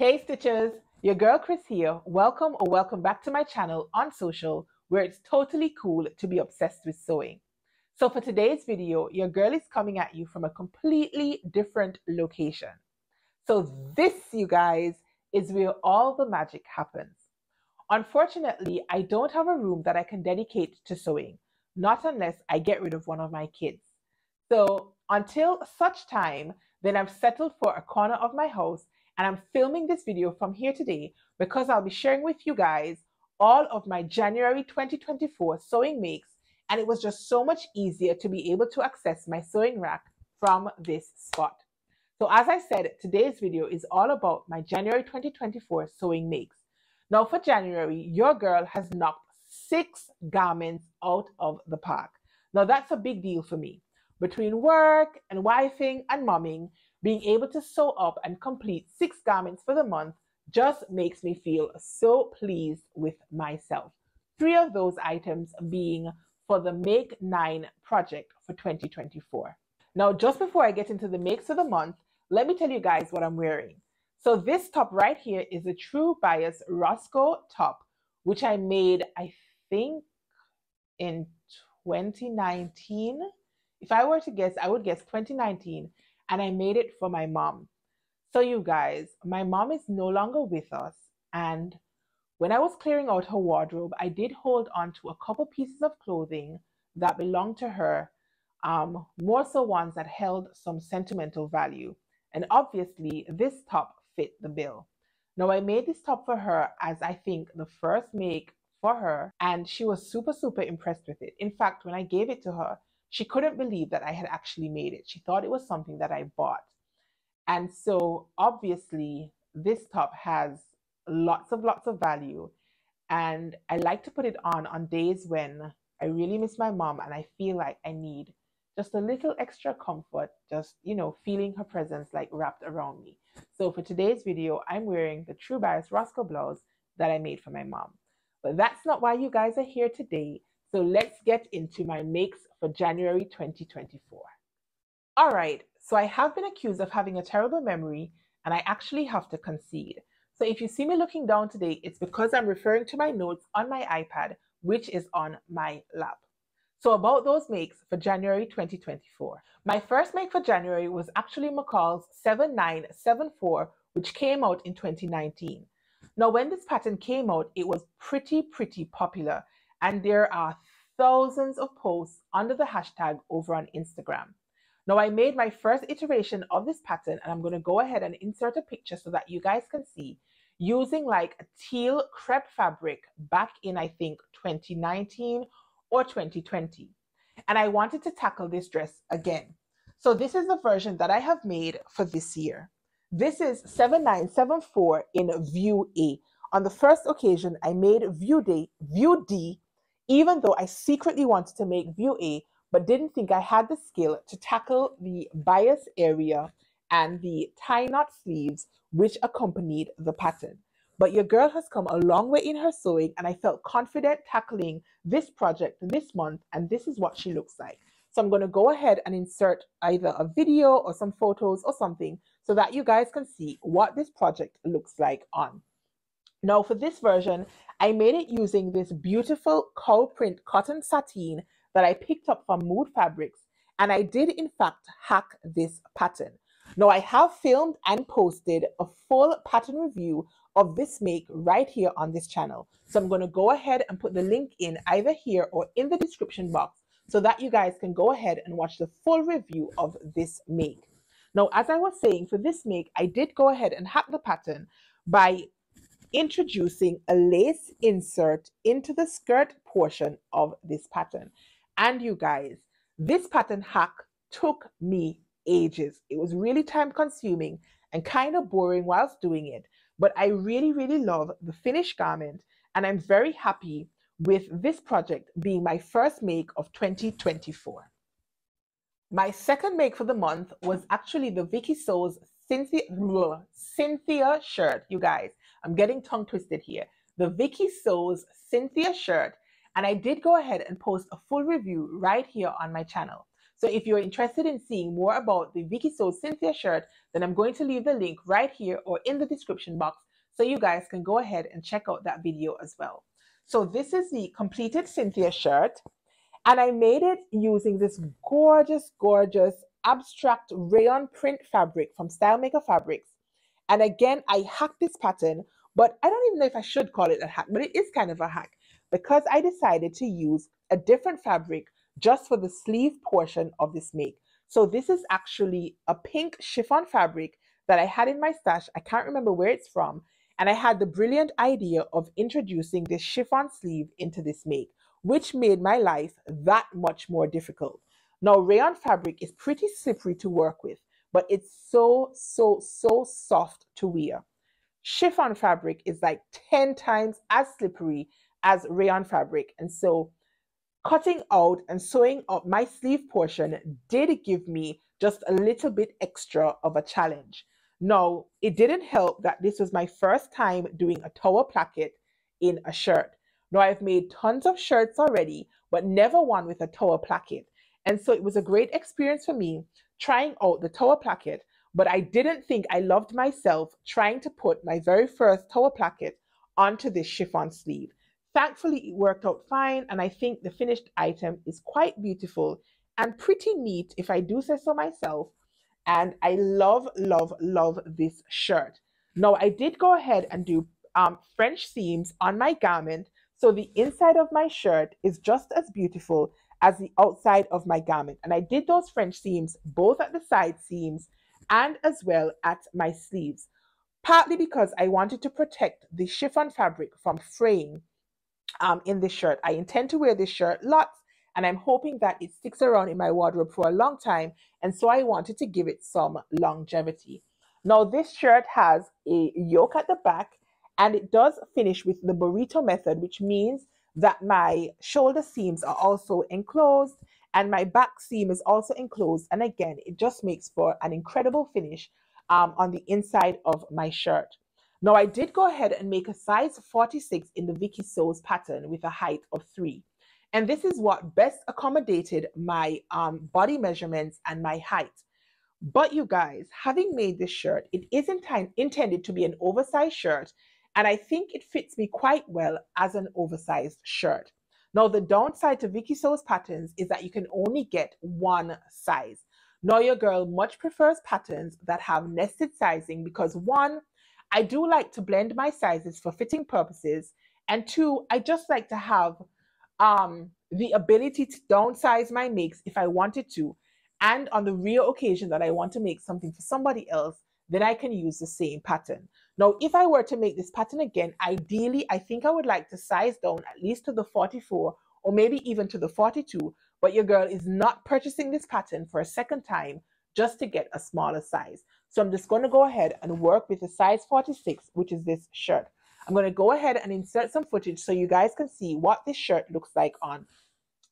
Hey Stitchers, your girl Chris here. Welcome or welcome back to my channel Unsewcial where it's totally cool to be obsessed with sewing. So for today's video, your girl is coming at you from a completely different location. So this, you guys, is where all the magic happens. Unfortunately, I don't have a room that I can dedicate to sewing, not unless I get rid of one of my kids. So until such time, then I've settled for a corner of my house and I'm filming this video from here today because I'll be sharing with you guys all of my January 2024 sewing makes and it was just so much easier to be able to access my sewing rack from this spot. So as I said, today's video is all about my January 2024 sewing makes. Now for January, your girl has knocked six garments out of the park. Now that's a big deal for me. Between work and wifing and momming, being able to sew up and complete six garments for the month just makes me feel so pleased with myself. Three of those items being for the Make 9 project for 2024. Now, just before I get into the makes of the month, let me tell you guys what I'm wearing. So this top right here is a True Bias Roscoe top, which I made, I think, in 2019. If I were to guess, I would guess 2019, and I made it for my mom. So, you guys, my mom is no longer with us, and when I was clearing out her wardrobe, I did hold on to a couple pieces of clothing that belonged to her, um, more so ones that held some sentimental value. And obviously, this top fit the bill. Now, I made this top for her as I think the first make for her, and she was super, super impressed with it. In fact, when I gave it to her, she couldn't believe that I had actually made it. She thought it was something that I bought. And so obviously this top has lots of lots of value and I like to put it on on days when I really miss my mom and I feel like I need just a little extra comfort, just, you know, feeling her presence like wrapped around me. So for today's video, I'm wearing the True Bias Roscoe blouse that I made for my mom. But that's not why you guys are here today. So let's get into my makes for January 2024. All right, so I have been accused of having a terrible memory and I actually have to concede. So if you see me looking down today, it's because I'm referring to my notes on my iPad, which is on my lap. So about those makes for January 2024. My first make for January was actually McCall's 7974, which came out in 2019. Now, when this pattern came out, it was pretty, pretty popular and there are thousands of posts under the hashtag over on Instagram. Now I made my first iteration of this pattern and I'm going to go ahead and insert a picture so that you guys can see using like a teal crepe fabric back in I think 2019 or 2020. And I wanted to tackle this dress again. So this is the version that I have made for this year. This is 7974 in view A. On the first occasion, I made view D, view D even though I secretly wanted to make view A, but didn't think I had the skill to tackle the bias area and the tie knot sleeves which accompanied the pattern. But your girl has come a long way in her sewing and I felt confident tackling this project this month and this is what she looks like. So I'm going to go ahead and insert either a video or some photos or something so that you guys can see what this project looks like on. Now for this version, I made it using this beautiful cow print cotton sateen that I picked up from Mood Fabrics. And I did in fact hack this pattern. Now I have filmed and posted a full pattern review of this make right here on this channel. So I'm going to go ahead and put the link in either here or in the description box so that you guys can go ahead and watch the full review of this make. Now, as I was saying, for this make, I did go ahead and hack the pattern by introducing a lace insert into the skirt portion of this pattern. And you guys, this pattern hack took me ages. It was really time consuming and kind of boring whilst doing it, but I really, really love the finished garment and I'm very happy with this project being my first make of 2024. My second make for the month was actually the Viki Sews Cynthia, Cynthia shirt, you guys. I'm getting tongue twisted here. The Viki Sews Cynthia shirt. And I did go ahead and post a full review right here on my channel. So if you're interested in seeing more about the Viki Sew Cynthia shirt, then I'm going to leave the link right here or in the description box so you guys can go ahead and check out that video as well. So this is the completed Cynthia shirt. And I made it using this gorgeous, gorgeous abstract rayon print fabric from Stylemaker Fabrics. And again, I hacked this pattern, but I don't even know if I should call it a hack, but it is kind of a hack because I decided to use a different fabric just for the sleeve portion of this make. So this is actually a pink chiffon fabric that I had in my stash. I can't remember where it's from. And I had the brilliant idea of introducing this chiffon sleeve into this make, which made my life that much more difficult. Now, rayon fabric is pretty slippery to work with, but it's so, so, so soft to wear. Chiffon fabric is like 10 times as slippery as rayon fabric. And so cutting out and sewing up my sleeve portion did give me just a little bit extra of a challenge. Now, it didn't help that this was my first time doing a tower placket in a shirt. Now, I've made tons of shirts already, but never one with a tower placket. And so it was a great experience for me trying out the tower placket, but I didn't think I loved myself trying to put my very first tower placket onto this chiffon sleeve. Thankfully, it worked out fine, and I think the finished item is quite beautiful and pretty neat, if I do say so myself, and I love, love, love this shirt. Now, I did go ahead and do um, French seams on my garment, so the inside of my shirt is just as beautiful as the outside of my garment. And I did those French seams both at the side seams and as well at my sleeves, partly because I wanted to protect the chiffon fabric from fraying um, in this shirt. I intend to wear this shirt lots and I'm hoping that it sticks around in my wardrobe for a long time. And so I wanted to give it some longevity. Now, this shirt has a yoke at the back and it does finish with the burrito method, which means that my shoulder seams are also enclosed and my back seam is also enclosed. And again, it just makes for an incredible finish um, on the inside of my shirt. Now, I did go ahead and make a size 46 in the Viki Sews pattern with a height of 3. And this is what best accommodated my um, body measurements and my height. But you guys, having made this shirt, it isn't intended to be an oversized shirt. And I think it fits me quite well as an oversized shirt. Now, the downside to Viki Sews patterns is that you can only get one size. Now, your girl much prefers patterns that have nested sizing because one, I do like to blend my sizes for fitting purposes. And two, I just like to have um, the ability to downsize my makes if I wanted to. And on the real occasion that I want to make something for somebody else, then I can use the same pattern. Now, if I were to make this pattern again, ideally, I think I would like to size down at least to the 44 or maybe even to the 42, but your girl is not purchasing this pattern for a second time just to get a smaller size. So I'm just going to go ahead and work with the size 46, which is this shirt. I'm going to go ahead and insert some footage so you guys can see what this shirt looks like on.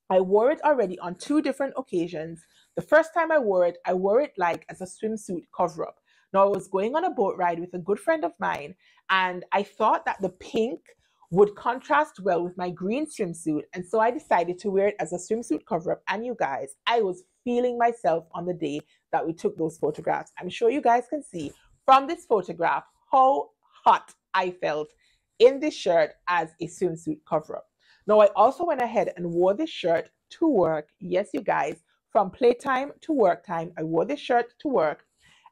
I wore it already on two different occasions. The first time I wore it, I wore it like as a swimsuit cover up. Now, I was going on a boat ride with a good friend of mine, and I thought that the pink would contrast well with my green swimsuit. And so I decided to wear it as a swimsuit cover up. And you guys, I was feeling myself on the day that we took those photographs. I'm sure you guys can see from this photograph how hot I felt in this shirt as a swimsuit cover up. Now, I also went ahead and wore this shirt to work. Yes, you guys, from playtime to work time, I wore this shirt to work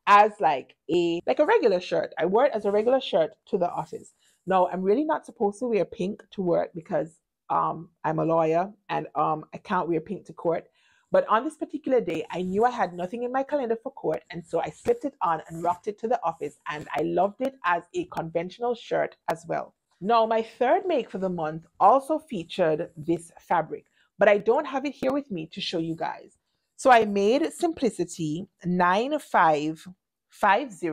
as like a like a regular shirt. I wore it as a regular shirt to the office. Now, I'm really not supposed to wear pink to work because um, I'm a lawyer and um, I can't wear pink to court. But on this particular day, I knew I had nothing in my calendar for court, and so I slipped it on and rocked it to the office, and I loved it as a conventional shirt as well. Now, my third make for the month also featured this fabric, but I don't have it here with me to show you guys. So I made Simplicity 9550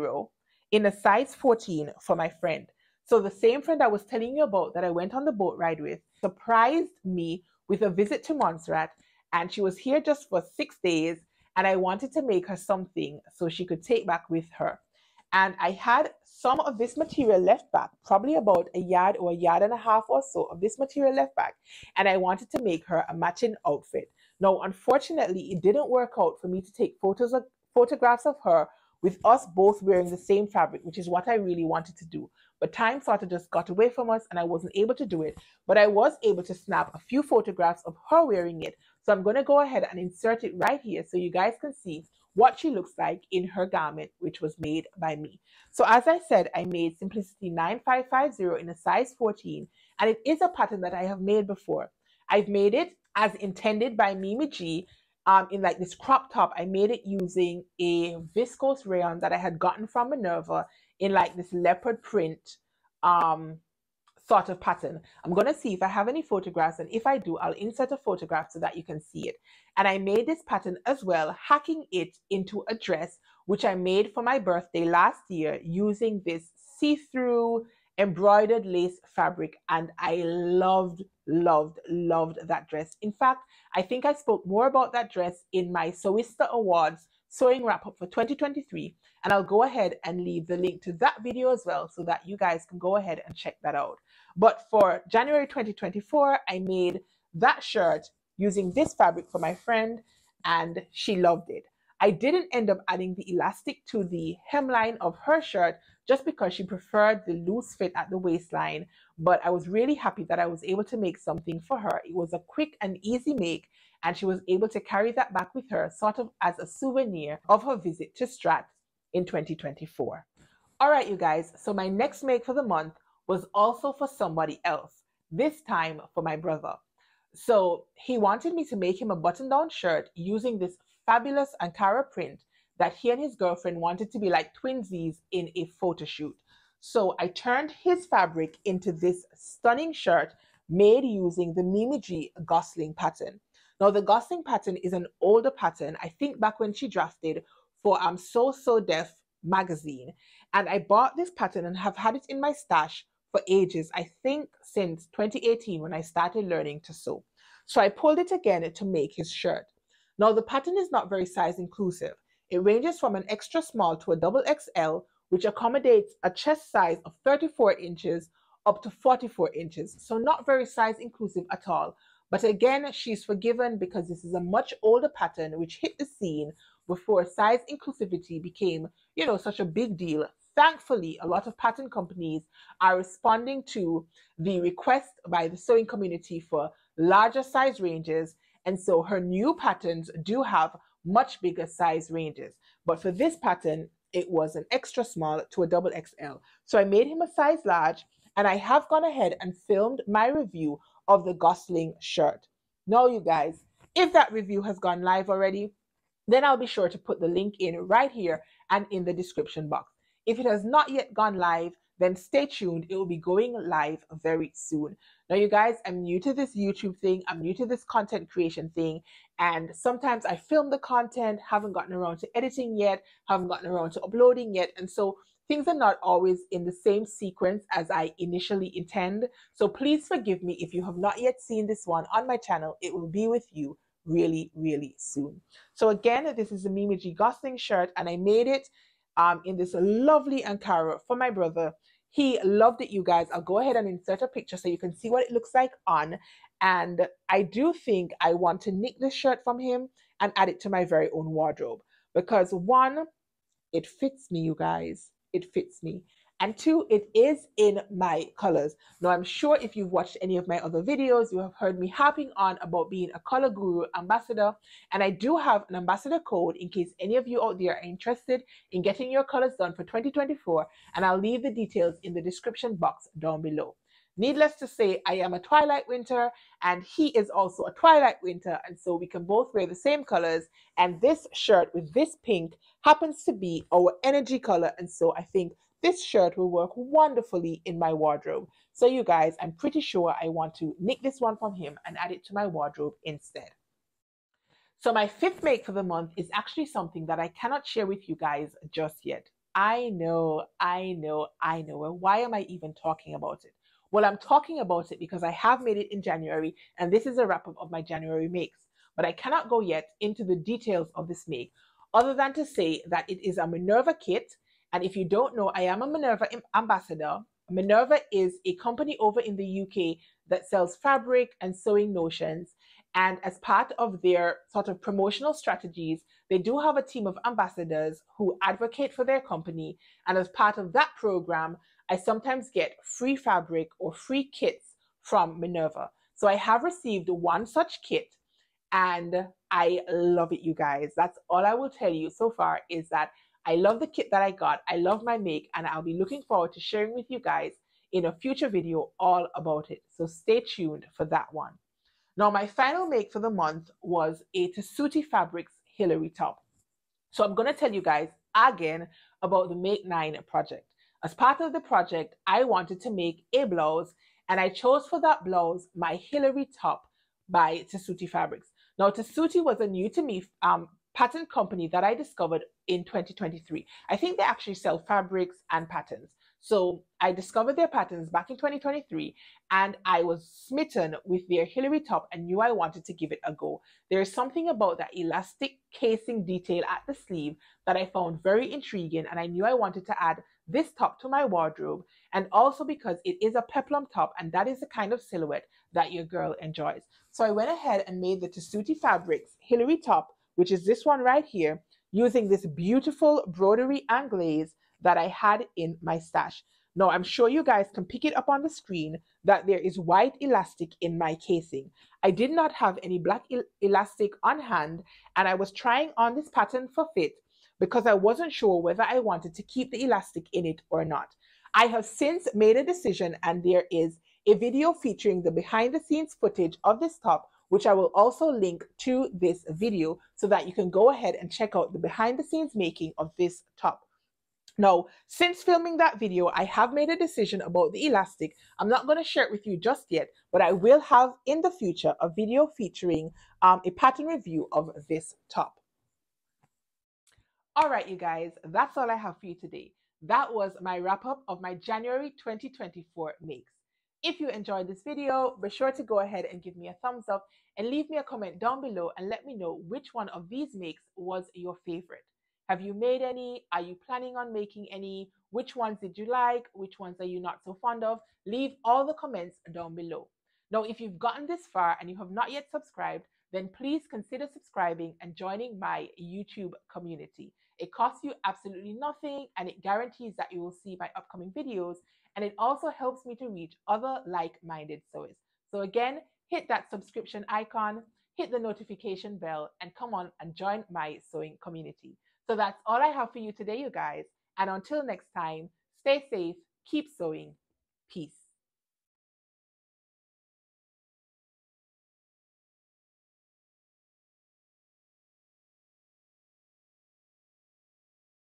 in a size 14 for my friend. So the same friend I was telling you about that I went on the boat ride with surprised me with a visit to Montserrat and she was here just for six days and I wanted to make her something so she could take back with her. And I had some of this material left back, probably about a yard or a yard and a half or so of this material left back. And I wanted to make her a matching outfit. Now, unfortunately, it didn't work out for me to take photos of photographs of her with us both wearing the same fabric, which is what I really wanted to do. But time sort of just got away from us and I wasn't able to do it. But I was able to snap a few photographs of her wearing it. So I'm going to go ahead and insert it right here so you guys can see what she looks like in her garment, which was made by me. So as I said, I made Simplicity 9550 in a size 14, and it is a pattern that I have made before. I've made it as intended by Mimi G um, in like this crop top. I made it using a viscose rayon that I had gotten from Minerva in like this leopard print um, sort of pattern. I'm going to see if I have any photographs and if I do, I'll insert a photograph so that you can see it. And I made this pattern as well, hacking it into a dress, which I made for my birthday last year using this see-through embroidered lace fabric. And I loved, loved, loved that dress. In fact, I think I spoke more about that dress in my Sewista Awards sewing wrap up for 2023. And I'll go ahead and leave the link to that video as well so that you guys can go ahead and check that out. But for January 2024, I made that shirt using this fabric for my friend and she loved it. I didn't end up adding the elastic to the hemline of her shirt just because she preferred the loose fit at the waistline. But I was really happy that I was able to make something for her. It was a quick and easy make, and she was able to carry that back with her, sort of as a souvenir of her visit to Strat in 2024. All right, you guys, so my next make for the month was also for somebody else, this time for my brother. So he wanted me to make him a button down shirt using this fabulous Ankara print that he and his girlfriend wanted to be like twinsies in a photo shoot. So I turned his fabric into this stunning shirt made using the Mimi G Gosling pattern. Now the Gosling pattern is an older pattern. I think back when she drafted for I'm um, Sew Sew Def magazine. And I bought this pattern and have had it in my stash for ages. I think since 2018 when I started learning to sew. So I pulled it again to make his shirt. Now the pattern is not very size inclusive. It ranges from an extra small to a double XL, which accommodates a chest size of 34 inches up to 44 inches. So not very size inclusive at all. But again, she's forgiven because this is a much older pattern which hit the scene before size inclusivity became, you know, such a big deal. Thankfully, a lot of pattern companies are responding to the request by the sewing community for larger size ranges. And so her new patterns do have much bigger size ranges. But for this pattern, it was an extra small to a double XL. So I made him a size large and I have gone ahead and filmed my review of the Gosling shirt. Now, you guys, if that review has gone live already, then I'll be sure to put the link in right here and in the description box. If it has not yet gone live, then stay tuned. It will be going live very soon. Now, you guys, I'm new to this YouTube thing. I'm new to this content creation thing. And sometimes I film the content, haven't gotten around to editing yet, haven't gotten around to uploading yet. And so things are not always in the same sequence as I initially intend. So please forgive me if you have not yet seen this one on my channel. It will be with you really, really soon. So again, this is the Mimi G Gosling shirt and I made it um, in this lovely Ankara for my brother. He loved it, you guys. I'll go ahead and insert a picture so you can see what it looks like on. And I do think I want to nick this shirt from him and add it to my very own wardrobe because one, it fits me, you guys it fits me. And two, it is in my colors. Now, I'm sure if you've watched any of my other videos, you have heard me harping on about being a color guru ambassador. And I do have an ambassador code in case any of you out there are interested in getting your colors done for 2024. And I'll leave the details in the description box down below. Needless to say, I am a Twilight Winter and he is also a Twilight Winter. And so we can both wear the same colors. And this shirt with this pink happens to be our energy color. And so I think this shirt will work wonderfully in my wardrobe. So you guys, I'm pretty sure I want to nick this one from him and add it to my wardrobe instead. So my fifth make for the month is actually something that I cannot share with you guys just yet. I know, I know, I know. why am I even talking about it? Well, I'm talking about it because I have made it in January, and this is a wrap up of my January makes. But I cannot go yet into the details of this make, other than to say that it is a Minerva kit. And if you don't know, I am a Minerva ambassador. Minerva is a company over in the UK that sells fabric and sewing notions. And as part of their sort of promotional strategies, they do have a team of ambassadors who advocate for their company. And as part of that program, I sometimes get free fabric or free kits from Minerva. So I have received one such kit and I love it, you guys. That's all I will tell you so far is that I love the kit that I got. I love my make and I'll be looking forward to sharing with you guys in a future video all about it. So stay tuned for that one. Now, my final make for the month was a Tessuti Fabrics Hilary top. So I'm going to tell you guys again about the Make 9 project. As part of the project, I wanted to make a blouse and I chose for that blouse my Hilary top by Tessuti Fabrics. Now, Tessuti was a new to me um, pattern company that I discovered in 2023. I think they actually sell fabrics and patterns. So I discovered their patterns back in 2023 and I was smitten with their Hilary top and knew I wanted to give it a go. There is something about that elastic casing detail at the sleeve that I found very intriguing and I knew I wanted to add this top to my wardrobe and also because it is a peplum top and that is the kind of silhouette that your girl enjoys. So I went ahead and made the Tessuti Fabrics Hilary top, which is this one right here, using this beautiful broderie anglaise that I had in my stash. Now, I'm sure you guys can pick it up on the screen that there is white elastic in my casing. I did not have any black el elastic on hand, and I was trying on this pattern for fit because I wasn't sure whether I wanted to keep the elastic in it or not. I have since made a decision, and there is a video featuring the behind the scenes footage of this top, which I will also link to this video so that you can go ahead and check out the behind the scenes making of this top. Now, since filming that video, I have made a decision about the elastic. I'm not going to share it with you just yet, but I will have in the future a video featuring um, a pattern review of this top. All right, you guys, that's all I have for you today. That was my wrap up of my January 2024 makes. If you enjoyed this video, be sure to go ahead and give me a thumbs up and leave me a comment down below and let me know which one of these makes was your favorite. Have you made any? Are you planning on making any? Which ones did you like? Which ones are you not so fond of? Leave all the comments down below. Now, if you've gotten this far and you have not yet subscribed, then please consider subscribing and joining my YouTube community. It costs you absolutely nothing and it guarantees that you will see my upcoming videos and it also helps me to reach other like-minded sewers. So again, hit that subscription icon, hit the notification bell and come on and join my sewing community. So that's all I have for you today, you guys. And until next time, stay safe, keep sewing. Peace.